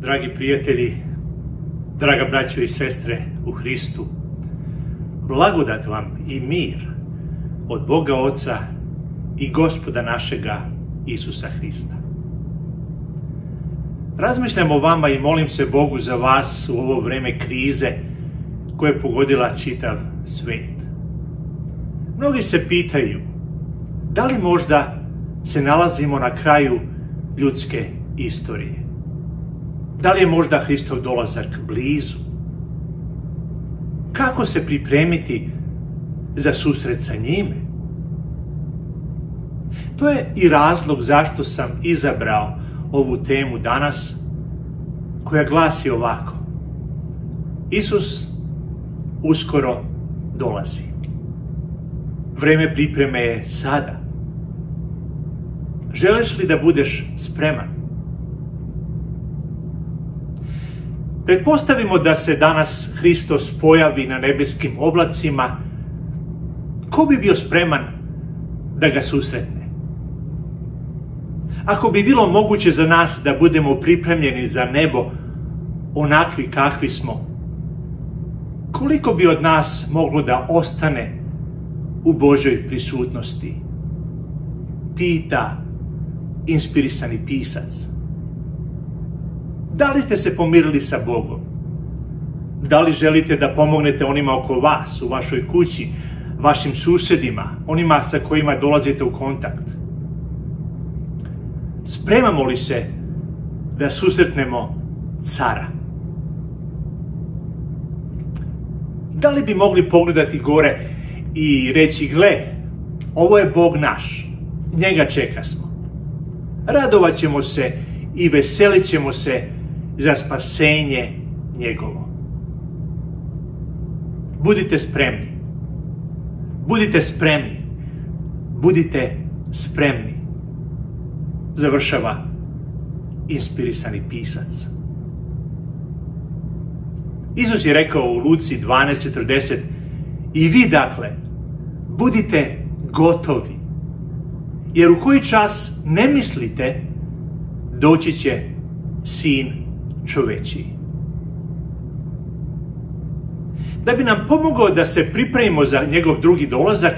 Dragi prijatelji, draga braćo i sestre u Hristu, blagodat vam i mir od Boga Oca i Gospoda našega Isusa Hrista. Razmišljam o vama i molim se Bogu za vas u ovo vreme krize koje je pogodila čitav svet. Mnogi se pitaju, da li možda se nalazimo na kraju ljudske istorije? Da li je možda Hristov dolazak blizu? Kako se pripremiti za susret sa njime? To je i razlog zašto sam izabrao ovu temu danas, koja glasi ovako. Isus uskoro dolazi. Vreme pripreme je sada. Želiš li da budeš spreman? Pretpostavimo da se danas Hristos pojavi na nebeskim oblacima. Ko bi bio spreman da ga susretne? Ako bi bilo moguće za nas da budemo pripremljeni za nebo onakvi kakvi smo, koliko bi od nas moglo da ostane u Božoj prisutnosti? Pita inspirisani pisac. Da li ste se pomirili sa Bogom? Da li želite da pomognete onima oko vas, u vašoj kući, vašim susjedima, onima sa kojima dolazite u kontakt? Spremamo li se da susretnemo cara? Da li bi mogli pogledati gore i reći, gle, ovo je Bog naš, njega čeka smo. Radovat ćemo se i veselit ćemo se za spasenje njegovo. Budite spremni. Budite spremni. Budite spremni. Završava inspirisani pisac. Isus je rekao u Luci 12.40 I vi dakle, budite gotovi. Jer u koji čas ne mislite, doći će sin čoveči. Da bi nam pomogao da se pripremimo za njegov drugi dolazak,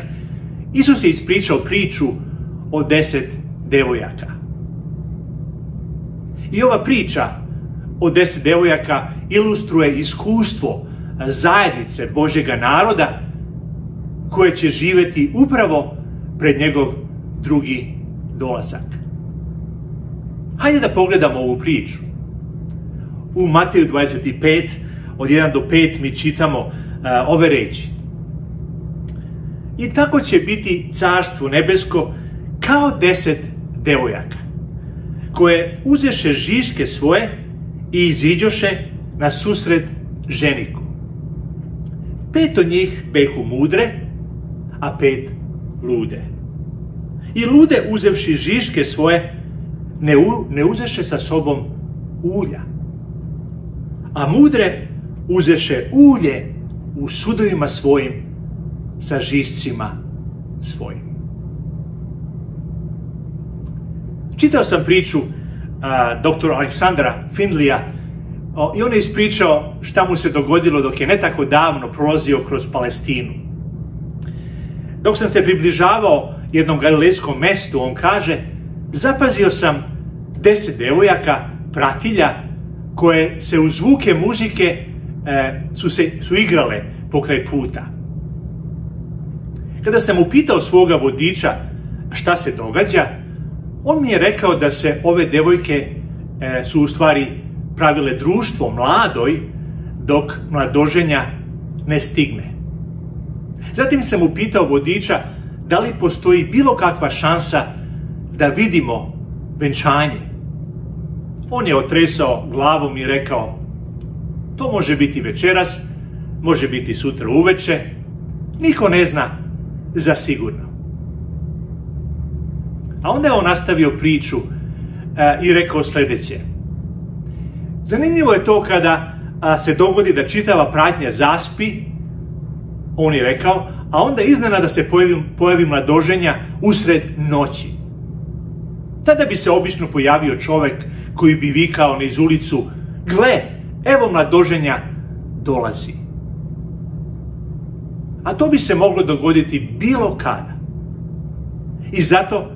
Isus je ispričao priču o deset devojaka. I ova priča o deset devojaka ilustruje iskustvo zajednice Božjega naroda koje će živjeti upravo pred njegov drugi dolazak. Hajde da pogledamo ovu priču u Mateju 25, od 1 do 5 mi čitamo uh, ove reči. I tako će biti carstvo nebesko kao deset devojaka, koje uzeše žiške svoje i iziđoše na susret ženiku. Pet od njih behu mudre, a pet lude. I lude uzevši žiške svoje, ne, u, ne uzeše sa sobom ulja a mudre uzeše ulje u sudovima svojim sa žiscima svojim. Čitao sam priču doktora Aleksandra Findlija o, i on je ispričao šta mu se dogodilo dok je ne tako davno prolazio kroz Palestinu. Dok sam se približavao jednom galilejskom mestu, on kaže, zapazio sam deset devojaka, pratilja, koje se u zvuke muzike e, su, se, su igrale pokraj puta. Kada sam upitao svoga vodiča šta se događa, on mi je rekao da se ove devojke e, su u stvari pravile društvo mladoj dok mladoženja ne stigne. Zatim sam upitao vodiča da li postoji bilo kakva šansa da vidimo venčanje. On je otresao glavom i rekao, to može biti večeras, može biti sutra uveče, niko ne zna za sigurno. A onda je on nastavio priču e, i rekao sljedeće. Zanimljivo je to kada se dogodi da čitava pratnja zaspi, on je rekao, a onda iznenada se pojavi, pojavi mladoženja usred noći. Tada bi se obično pojavio čovjek koji bi vikao niz ulicu gle, evo mladoženja dolazi. A to bi se moglo dogoditi bilo kada. I zato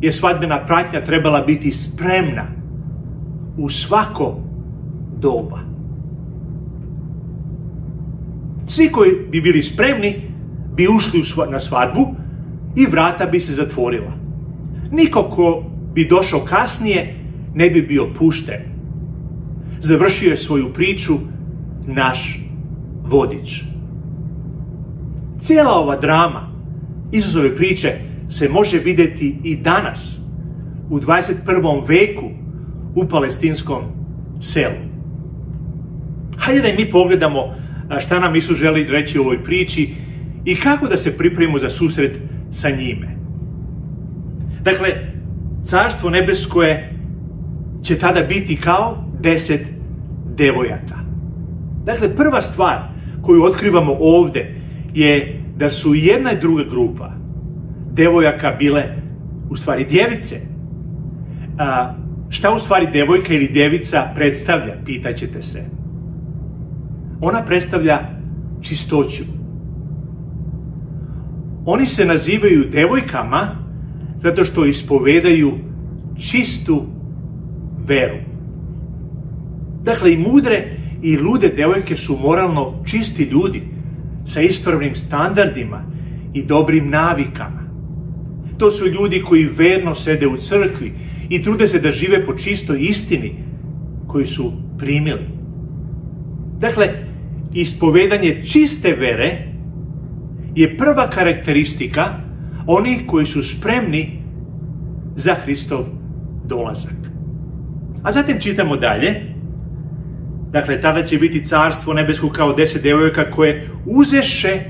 je svadbena pratnja trebala biti spremna u svako doba. Svi koji bi bili spremni bi ušli na svadbu i vrata bi se zatvorila. Niko ko bi došao kasnije ne bi bio pušten. Završio je svoju priču naš vodič. Cijela ova drama Isusove priče se može vidjeti i danas u 21. veku u palestinskom selu. Hajde da mi pogledamo šta nam Isus želi reći u ovoj priči i kako da se pripremimo za susret sa njime. Dakle, carstvo nebesko je će tada biti kao deset devojaka. Dakle, prva stvar koju otkrivamo ovdje je da su jedna i druga grupa devojaka bile u stvari djevice. A, šta u stvari devojka ili djevica predstavlja, pitaćete se. Ona predstavlja čistoću. Oni se nazivaju devojkama zato što ispovedaju čistu veru. Dakle, i mudre i lude devojke su moralno čisti ljudi sa ispravnim standardima i dobrim navikama. To su ljudi koji verno sede u crkvi i trude se da žive po čistoj istini koju su primili. Dakle, ispovedanje čiste vere je prva karakteristika onih koji su spremni za Hristov dolazak. A zatim čitamo dalje. Dakle, tada će biti carstvo nebesko kao deset devojaka koje uzeše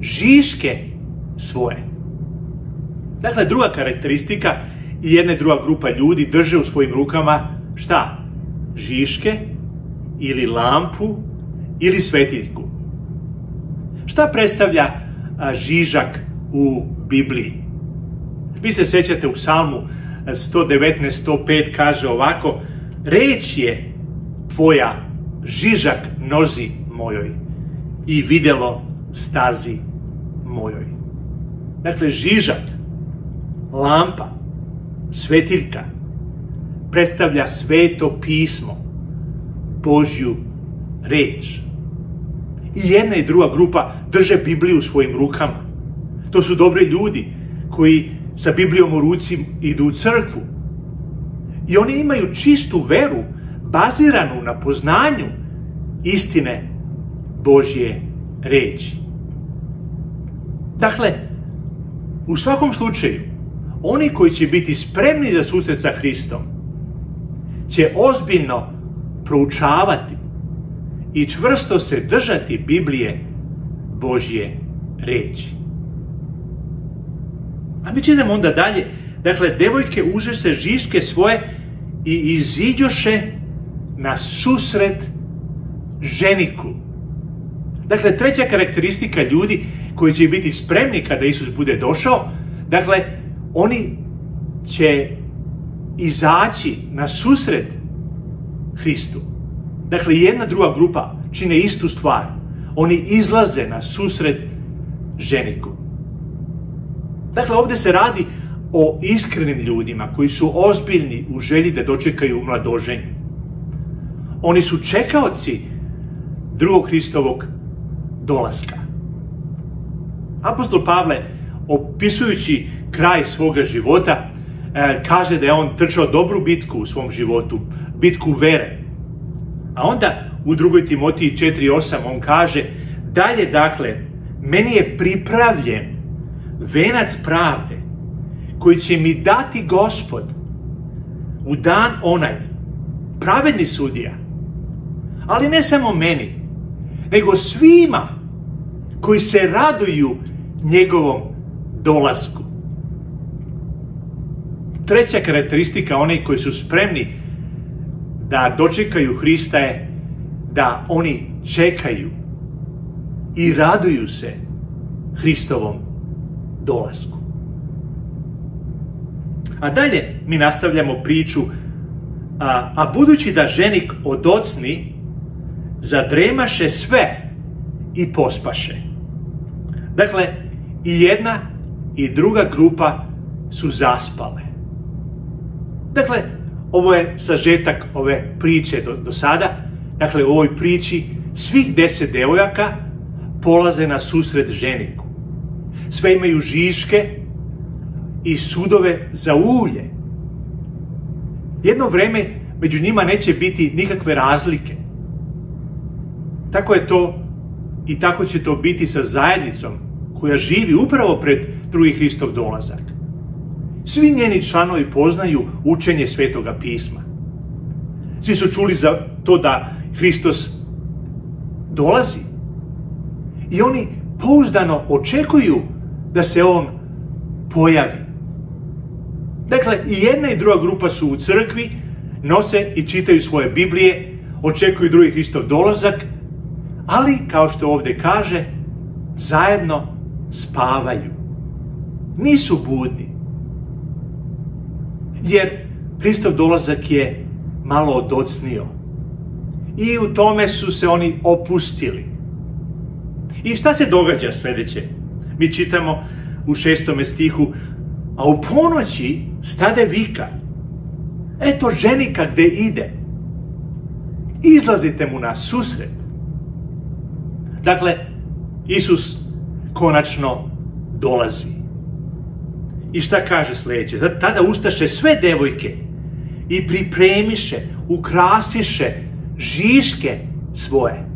žiške svoje. Dakle, druga karakteristika i jedna druga grupa ljudi drže u svojim rukama šta? Žiške ili lampu ili svetiljku. Šta predstavlja žižak u Bibliji? Vi se sećate u psalmu 119.105 kaže ovako Reč je tvoja žižak nozi mojoj i videlo stazi mojoj. Dakle, žižak, lampa, svetiljka predstavlja sveto pismo, Božju reč. I jedna i druga grupa drže Bibliju u svojim rukama. To su dobri ljudi koji sa Biblijom u ruci idu u crkvu. I oni imaju čistu veru baziranu na poznanju istine Božje reči. Dakle, u svakom slučaju, oni koji će biti spremni za susret sa Hristom, će ozbiljno proučavati i čvrsto se držati Biblije Božje reči. A mi ćemo onda dalje. Dakle, devojke uže se žiške svoje i iziđoše na susret ženiku. Dakle, treća karakteristika ljudi koji će biti spremni kada Isus bude došao, dakle, oni će izaći na susret Hristu. Dakle, jedna druga grupa čine istu stvar. Oni izlaze na susret ženiku. Dakle, ovdje se radi o iskrenim ljudima koji su ozbiljni u želji da dočekaju mladoženje. Oni su čekaoci drugog Hristovog dolaska. Apostol Pavle, opisujući kraj svoga života, e, kaže da je on trčao dobru bitku u svom životu, bitku vere. A onda u drugoj Timotiji 4.8 on kaže, dalje dakle, meni je pripravljen venac pravde koji će mi dati gospod u dan onaj, pravedni sudija, ali ne samo meni, nego svima koji se raduju njegovom dolasku. Treća karakteristika onih koji su spremni da dočekaju Hrista je da oni čekaju i raduju se Hristovom dolasku. A dalje mi nastavljamo priču A, a budući da ženik odocni, zadremaše sve i pospaše. Dakle, i jedna i druga grupa su zaspale. Dakle, ovo je sažetak ove priče do, do sada. Dakle, u ovoj priči svih deset devojaka polaze na susret ženiku. Sve imaju žiške i sudove za ulje. Jedno vreme među njima neće biti nikakve razlike. Tako je to i tako će to biti sa zajednicom koja živi upravo pred drugi Hristov dolazak. Svi njeni članovi poznaju učenje Svetoga pisma. Svi su čuli za to da Hristos dolazi. I oni pouzdano očekuju da se on pojavi. Dakle, i jedna i druga grupa su u crkvi, nose i čitaju svoje Biblije, očekuju drugi Hristov dolazak, ali, kao što ovdje kaže, zajedno spavaju. Nisu budni. Jer Hristov dolazak je malo odocnio. I u tome su se oni opustili. I šta se događa sljedeće? Mi čitamo u šestome stihu, a u ponoći stade vika. Eto ženika gde ide. Izlazite mu na susret. Dakle, Isus konačno dolazi. I šta kaže sljedeće? Tada ustaše sve devojke i pripremiše, ukrasiše žiške svoje.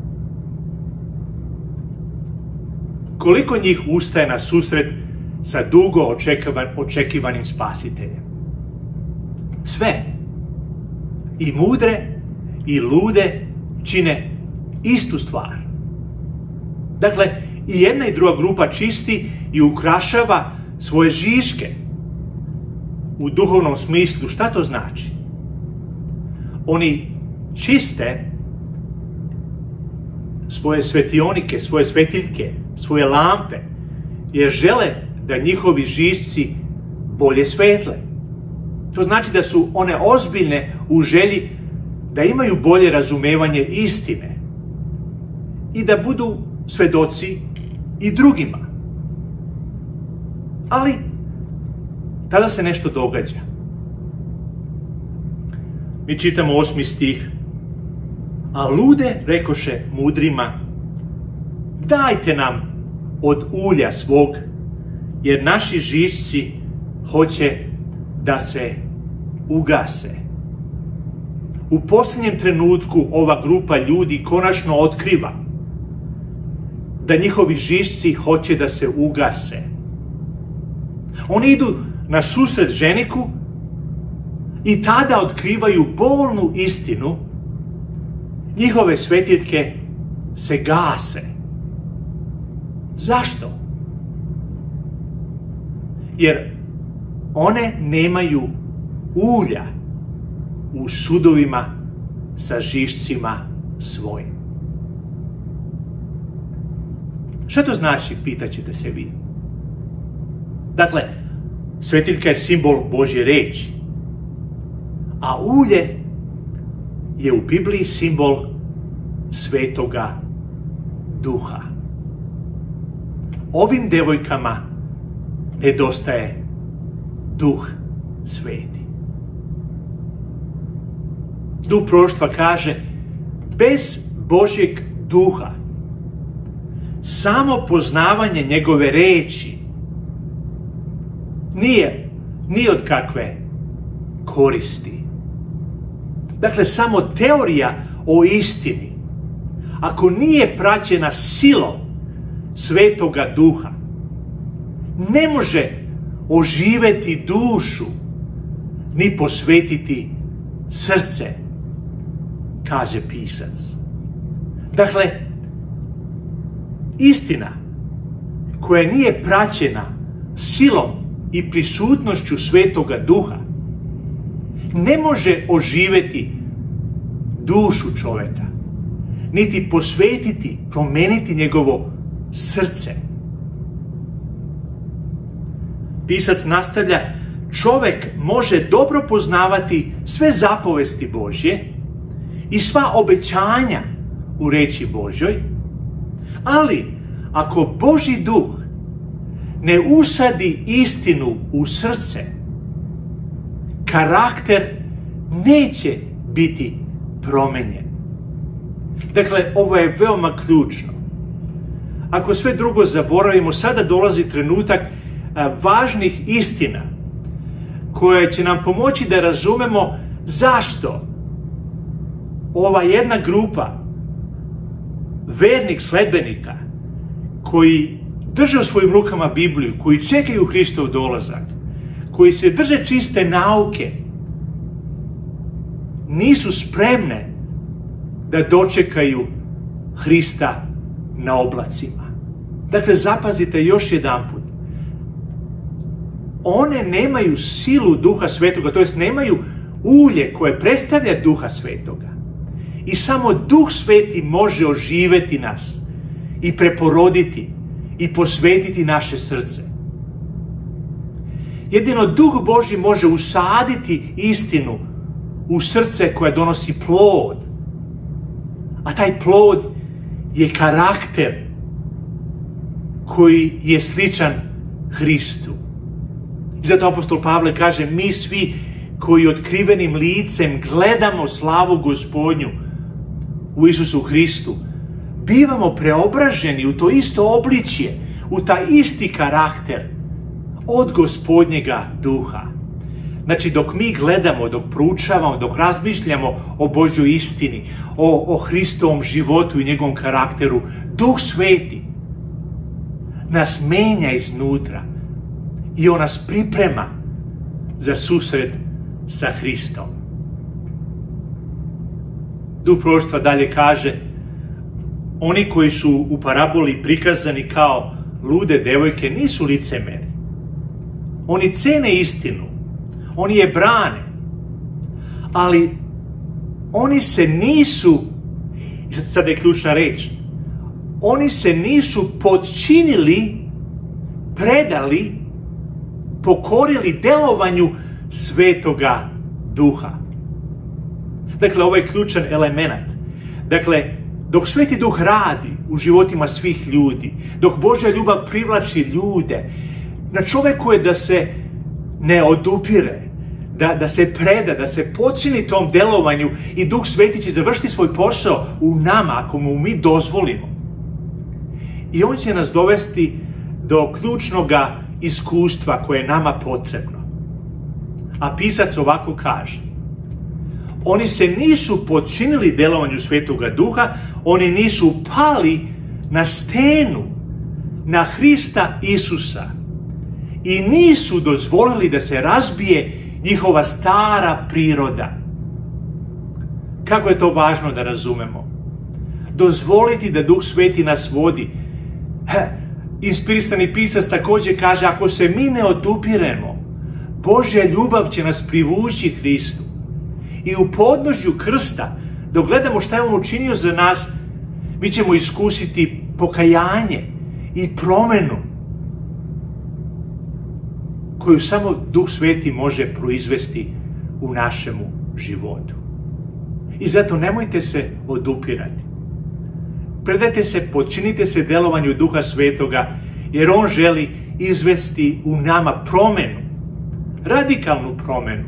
Koliko njih ustaje na susret sa dugo očekivan, očekivanim spasiteljem? Sve. I mudre i lude čine istu stvar. Dakle, i jedna i druga grupa čisti i ukrašava svoje žiške. U duhovnom smislu šta to znači? Oni čiste svoje svetionike, svoje svetiljke, svoje lampe, jer žele da njihovi žišci bolje svetle. To znači da su one ozbiljne u želji da imaju bolje razumevanje istine i da budu svedoci i drugima. Ali, tada se nešto događa. Mi čitamo osmi stih. A lude rekoše mudrima, dajte nam od ulja svog, jer naši žišci hoće da se ugase. U posljednjem trenutku ova grupa ljudi konačno otkriva da njihovi žišci hoće da se ugase. Oni idu na susret ženiku i tada otkrivaju bolnu istinu. Njihove svetiljke se gase. Zašto? Jer one nemaju ulja u sudovima sa žišcima svojim. Što to znači, pitaćete se vi? Dakle, svetiljka je simbol Božje reči. A ulje je u Bibliji simbol svetoga duha. Ovim devojkama nedostaje duh sveti. Duh proštva kaže, bez Božjeg duha samo poznavanje njegove reči nije ni od kakve koristi. Dakle, samo teorija o istini, ako nije praćena silom svetoga duha, ne može oživeti dušu, ni posvetiti srce, kaže pisac. Dakle, istina koja nije praćena silom i prisutnošću svetoga duha ne može oživeti dušu čovjeka, niti posvetiti, promeniti njegovo srce. Pisac nastavlja, čovjek može dobro poznavati sve zapovesti Božje i sva obećanja u reći Božoj, ali ako Boži duh ne usadi istinu u srce, karakter neće biti promenjen. Dakle, ovo je veoma ključno. Ako sve drugo zaboravimo, sada dolazi trenutak važnih istina koje će nam pomoći da razumemo zašto ova jedna grupa vernih sledbenika koji drže u svojim rukama Bibliju, koji čekaju Hristov dolazak, koji se drže čiste nauke, nisu spremne da dočekaju Hrista na oblacima. Dakle, zapazite još jedan put. One nemaju silu duha svetoga, to jest nemaju ulje koje predstavlja duha svetoga. I samo duh sveti može oživeti nas i preporoditi i posvetiti naše srce. Jedino duh Boži može usaditi istinu u srce koje donosi plod. A taj plod je karakter koji je sličan Hristu. I zato apostol Pavle kaže, mi svi koji otkrivenim licem gledamo slavu gospodnju u Isusu Hristu, bivamo preobraženi u to isto obličje, u taj isti karakter od gospodnjega duha. Znači, dok mi gledamo, dok proučavamo, dok razmišljamo o Božoj istini, o, o Hristovom životu i njegovom karakteru, Duh Sveti nas menja iznutra i on nas priprema za susret sa Hristom. Duh proštva dalje kaže, oni koji su u paraboli prikazani kao lude devojke nisu licemeri. Oni cene istinu, oni je brane, ali oni se nisu, sad je ključna reč, oni se nisu podčinili, predali, pokorili delovanju svetoga duha. Dakle, ovo je ključan element. Dakle, dok Sveti Duh radi u životima svih ljudi, dok Božja ljubav privlači ljude, na čovjeku je da se ne odupire, da, da se preda, da se počini tom delovanju i Duh Sveti će završiti svoj posao u nama, ako mu mi dozvolimo. I on će nas dovesti do ključnog iskustva koje je nama potrebno. A pisac ovako kaže. Oni se nisu počinili delovanju Svetoga Duha, oni nisu pali na stenu, na Hrista Isusa. I nisu dozvolili da se razbije njihova stara priroda. Kako je to važno da razumemo? Dozvoliti da Duh Sveti nas vodi. inspirisani pisac također kaže, ako se mi ne odupiremo, Božja ljubav će nas privući Hristu. I u podnožju krsta, dok gledamo šta je on učinio za nas, mi ćemo iskusiti pokajanje i promenu koju samo Duh Sveti može proizvesti u našemu životu. I zato nemojte se odupirati. Predajte se, počinite se delovanju Duha Svetoga, jer On želi izvesti u nama promenu, radikalnu promenu,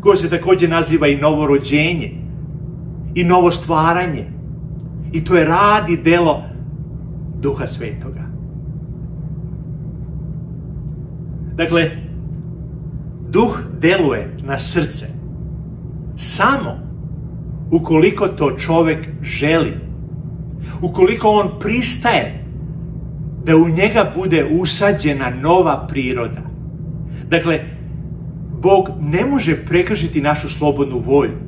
koja se također naziva i novorođenje i novo stvaranje. I to je rad delo Duha Svetoga. Dakle, duh deluje na srce samo ukoliko to čovjek želi. Ukoliko on pristaje da u njega bude usađena nova priroda. Dakle, Bog ne može prekršiti našu slobodnu volju.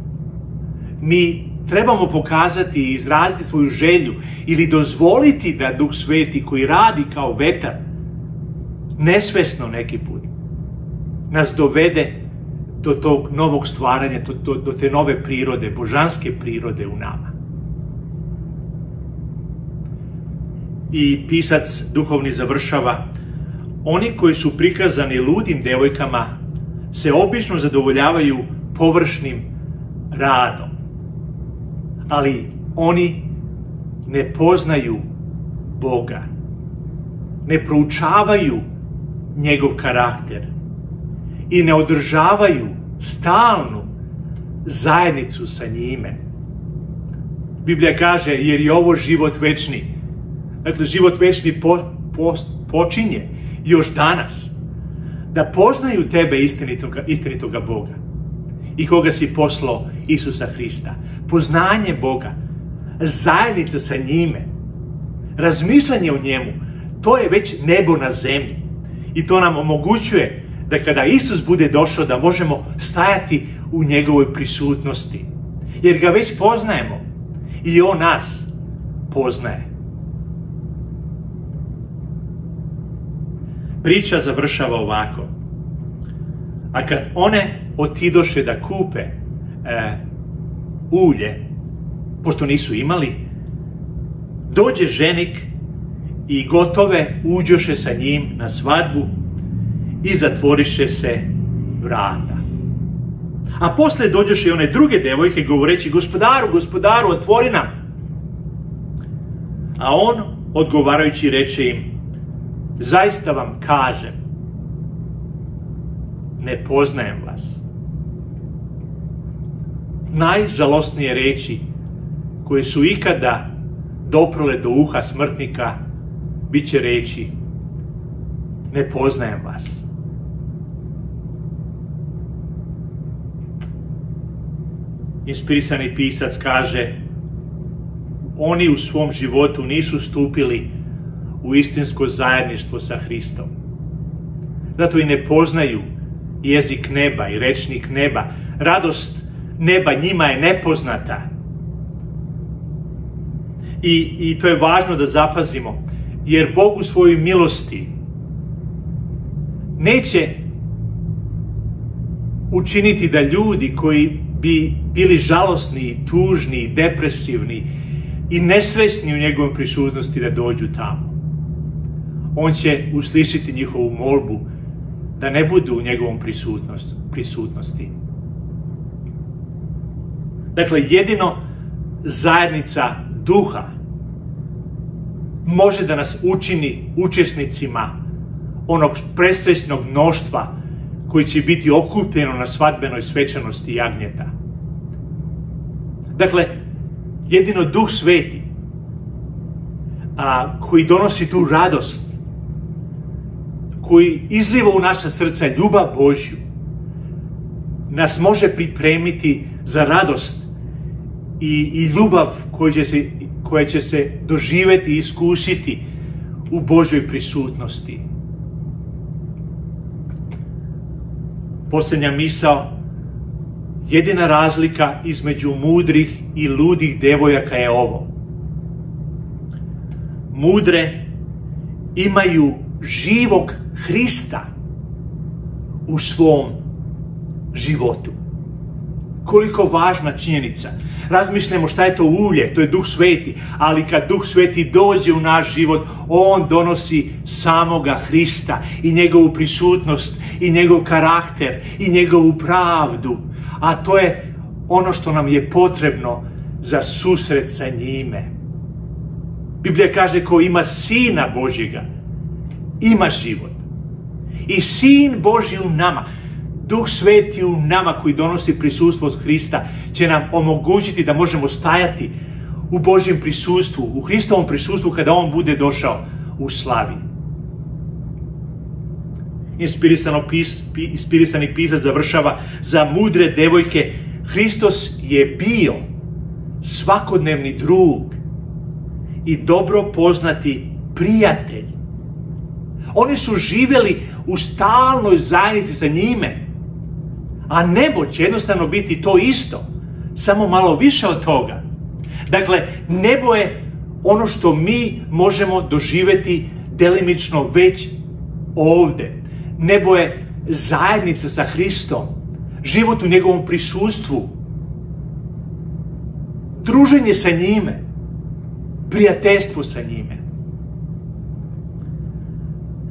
Mi trebamo pokazati i izraziti svoju želju ili dozvoliti da Duh Sveti koji radi kao vetar, nesvesno neki put, nas dovede do tog novog stvaranja, do, do te nove prirode, božanske prirode u nama. I pisac duhovni završava, oni koji su prikazani ludim devojkama se obično zadovoljavaju površnim radom. Ali oni ne poznaju Boga. Ne proučavaju njegov karakter i ne održavaju stalnu zajednicu sa njime. Biblija kaže, jer je ovo život večni. Dakle, život večni po, počinje još danas. Da poznaju tebe istinitoga, istinitoga Boga i koga si poslao Isusa Hrista. Poznanje Boga, zajednica sa njime, razmišljanje o njemu, to je već nebo na zemlji. I to nam omogućuje da kada Isus bude došao da možemo stajati u njegovoj prisutnosti. Jer ga već poznajemo i on nas poznaje. Priča završava ovako. A kad one otidoše da kupe e, ulje, pošto nisu imali, dođe ženik i gotove uđoše sa njim na svadbu i zatvoriše se vrata. A posle dođoše i one druge devojke govoreći gospodaru, gospodaru, otvori nam. A on odgovarajući reče im, zaista vam kažem, ne poznajem vas. Najžalostnije reči koje su ikada doprole do uha smrtnika, bit će reći, ne poznajem vas. Inspirisani pisac kaže, oni u svom životu nisu stupili u istinsko zajedništvo sa Hristom. Zato i ne poznaju jezik neba i rečnik neba. Radost neba njima je nepoznata. I, I to je važno da zapazimo, jer Bog u svojoj milosti neće učiniti da ljudi koji bi bili žalosni, tužni, depresivni i nesvesni u njegovom prisutnosti da dođu tamo. On će uslišiti njihovu molbu da ne budu u njegovom prisutnosti. Dakle, jedino zajednica duha može da nas učini učesnicima onog presrećnog mnoštva koji će biti okupljeno na svadbenoj svečanosti jagnjeta. Dakle, jedino duh sveti a, koji donosi tu radost, koji izliva u naša srca ljubav Božju, nas može pripremiti za radost i, i ljubav koja će, se, koja će se doživeti i iskusiti u Božoj prisutnosti. Posljednja misao, jedina razlika između mudrih i ludih devojaka je ovo. Mudre imaju živog Hrista u svom životu. Koliko važna činjenica. Razmišljamo šta je to ulje, to je duh sveti, ali kad duh sveti dođe u naš život, on donosi samoga Hrista i njegovu prisutnost i njegov karakter i njegovu pravdu. A to je ono što nam je potrebno za susret sa njime. Biblija kaže ko ima sina Božjega, ima život. I sin Božji u nama, Duh Sveti u nama koji donosi prisustvo Hrista će nam omogućiti da možemo stajati u Božjem prisustvu, u Hristovom prisustvu kada On bude došao u slavi. Inspirisani pisac završava za mudre devojke. Hristos je bio svakodnevni drug i dobro poznati prijatelj. Oni su živjeli u stalnoj zajednici sa njime. A nebo će jednostavno biti to isto, samo malo više od toga. Dakle, nebo je ono što mi možemo doživjeti delimično već ovdje. Nebo je zajednica sa Hristom, život u njegovom prisustvu, druženje sa njime, prijateljstvo sa njime.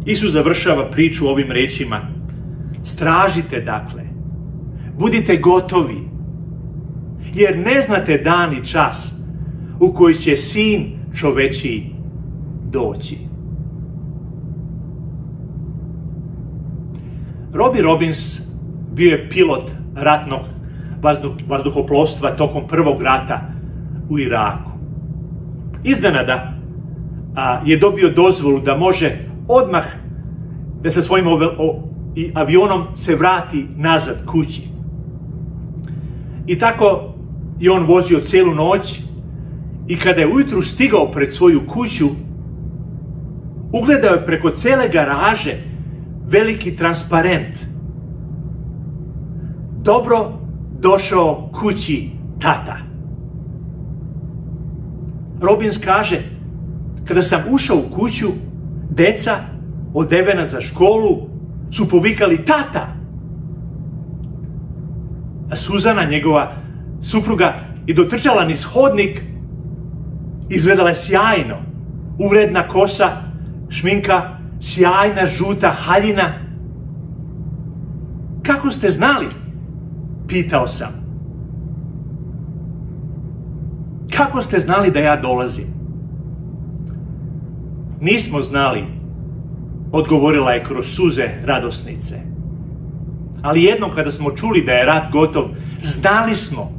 Isus završava priču ovim rečima. Stražite dakle. Budite gotovi. Jer ne znate dan i čas u koji će sin čoveči doći. Robbie Robbins bio je pilot ratnog vazduhoplovstva tokom prvog rata u Iraku. Iznenada je dobio dozvolu da može odmah da sa svojim avionom se vrati nazad kući. I tako je on vozio cijelu noć i kada je ujutru stigao pred svoju kuću, ugledao je preko cijele garaže veliki transparent. Dobro došao kući tata. Robins kaže, kada sam ušao u kuću, deca odevena za školu su povikali tata. A Suzana, njegova supruga, je dotrčala niz hodnik, izgledala je sjajno. Uredna kosa, šminka, sjajna žuta haljina. Kako ste znali? Pitao sam. Kako ste znali da ja dolazim? Nismo znali, odgovorila je kroz suze radosnice. Ali jednom kada smo čuli da je rat gotov, znali smo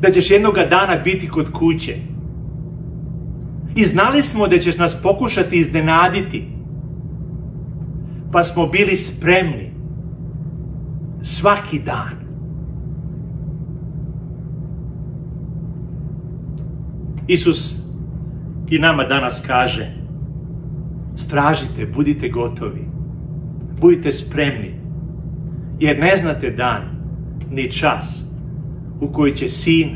da ćeš jednoga dana biti kod kuće. I znali smo da ćeš nas pokušati iznenaditi. Pa smo bili spremni svaki dan. Isus i nama danas kaže stražite, budite gotovi, budite spremni, jer ne znate dan ni čas u koji će sin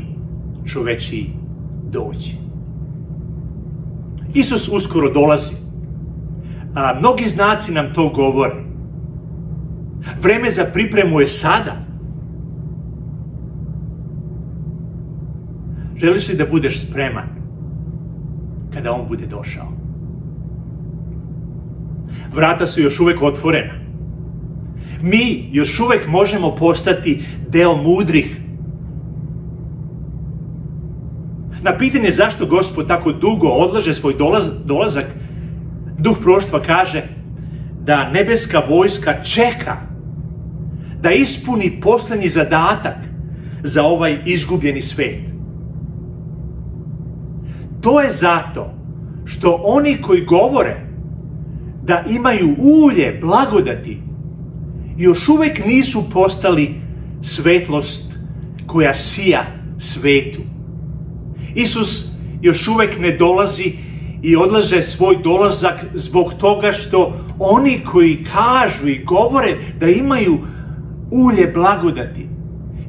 čoveči doći. Isus uskoro dolazi. A mnogi znaci nam to govore. Vreme za pripremu je sada. Želiš li da budeš spreman kada on bude došao? Vrata su još uvijek otvorena. Mi još uvijek možemo postati deo mudrih. Na pitanje zašto gospod tako dugo odlaže svoj dolazak, duh proštva kaže da nebeska vojska čeka da ispuni posljednji zadatak za ovaj izgubljeni svet. To je zato što oni koji govore da imaju ulje blagodati još uvijek nisu postali svetlost koja sija svetu. Isus još uvijek ne dolazi i odlaže svoj dolazak zbog toga što oni koji kažu i govore da imaju ulje blagodati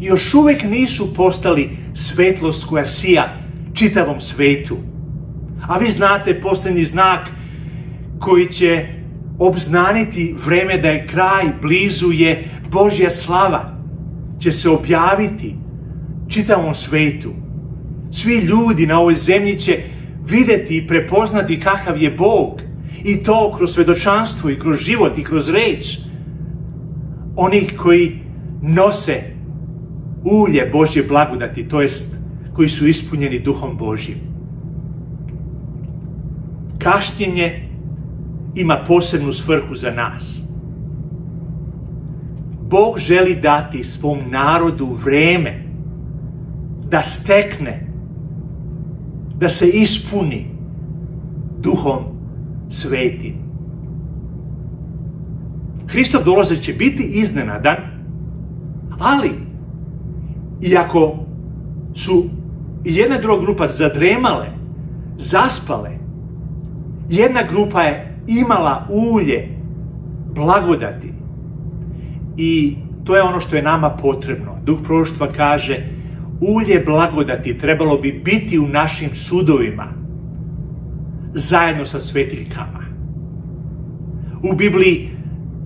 još uvijek nisu postali svetlost koja sija čitavom svetu. A vi znate posljednji znak koji će obznaniti vreme da je kraj, blizu je Božja slava. Će se objaviti čitavom svetu. Svi ljudi na ovoj zemlji će vidjeti i prepoznati kakav je Bog. I to kroz svedočanstvo i kroz život i kroz reč. Onih koji nose ulje Božje blagodati, to jest koji su ispunjeni duhom Božjim. Kaštenje ima posebnu svrhu za nas. Bog želi dati svom narodu vreme da stekne, da se ispuni duhom svetim. Hristov dolazak će biti iznenadan, ali iako su jedna druga grupa zadremale, zaspale, jedna grupa je imala ulje blagodati. I to je ono što je nama potrebno. Duh proroštva kaže ulje blagodati trebalo bi biti u našim sudovima zajedno sa svetiljkama. U Bibliji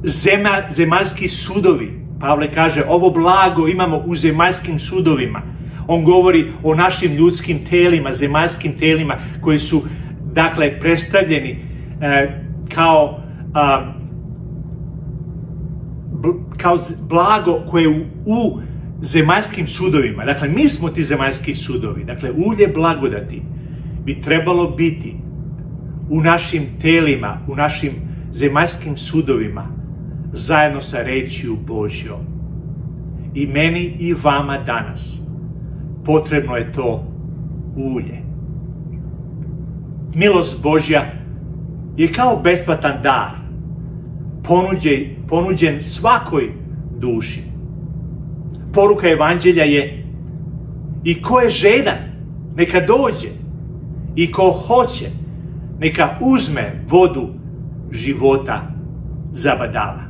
zema, zemaljski sudovi, Pavle kaže ovo blago imamo u zemaljskim sudovima. On govori o našim ljudskim telima, zemaljskim telima koji su dakle predstavljeni e, kao kao blago koje je u, zemaljskim sudovima. Dakle, mi smo ti zemaljski sudovi. Dakle, ulje blagodati bi trebalo biti u našim telima, u našim zemaljskim sudovima, zajedno sa rečju Božjom. I meni i vama danas potrebno je to ulje. Milost Božja je kao besplatan dar, ponuđen, ponuđen svakoj duši. Poruka evanđelja je i ko je žedan, neka dođe. I ko hoće, neka uzme vodu života zabadava.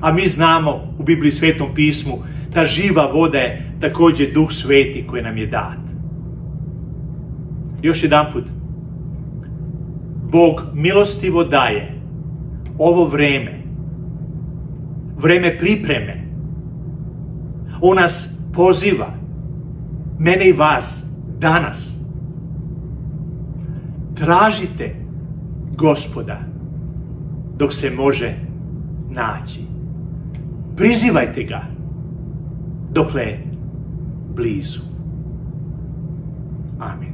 A mi znamo u Bibliji Svetom pismu ta živa voda je također duh sveti koji nam je dat. Još jedan put. Bog milostivo daje ovo vreme, vreme pripreme. On nas poziva, mene i vas, danas. Tražite gospoda dok se može naći. Prizivajte ga dokle je blizu. Amin.